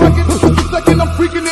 a second, I'm freaking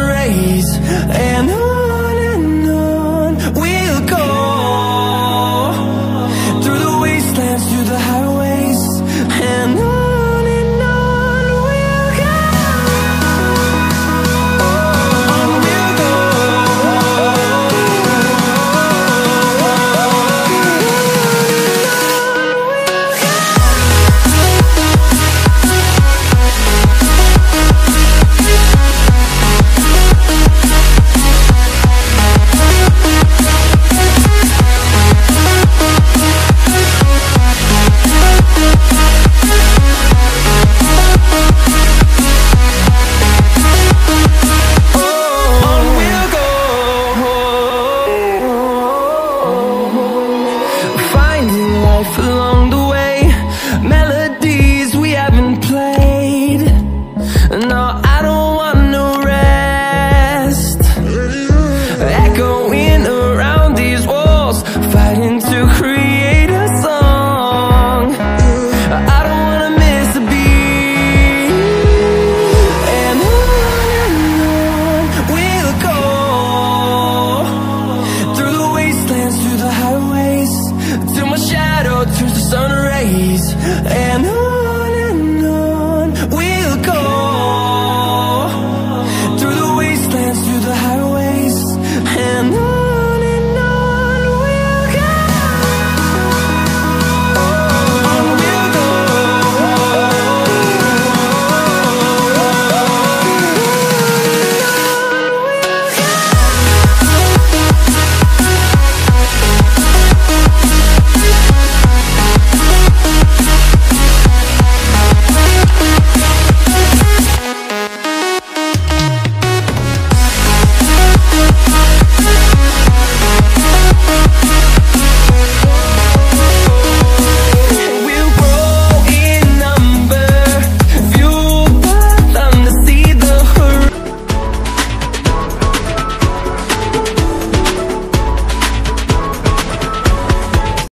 life alone and